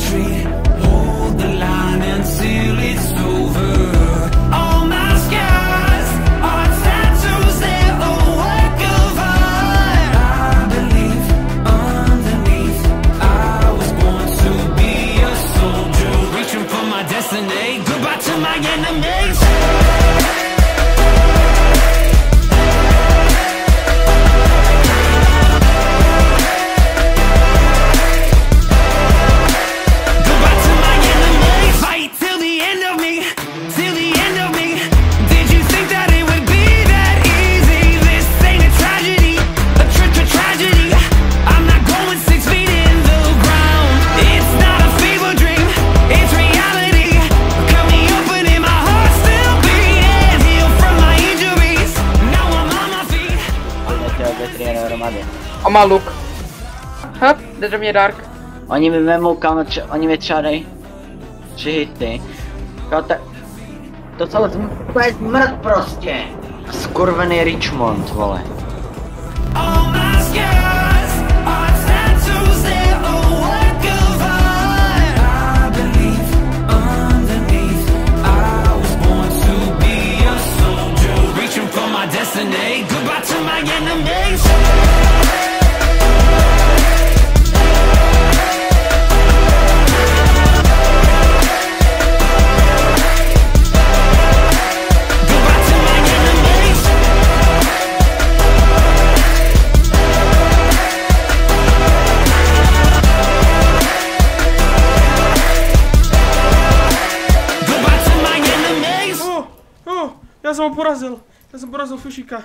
Hold the line until it's over. All my scars tattoos, they're a I believe underneath I was born to be a soldier Reaching for my destiny. Goodbye to my enemies. O maluco. Hop, jde do mě Dark. Oni mi vemou kámo, tři, oni mi třeba dej tři hity. Kámo, to, to celé je zmrt prostě. Skurvený Richmond, vole. All Ja sam porazila. Ja sam porazila Fushika.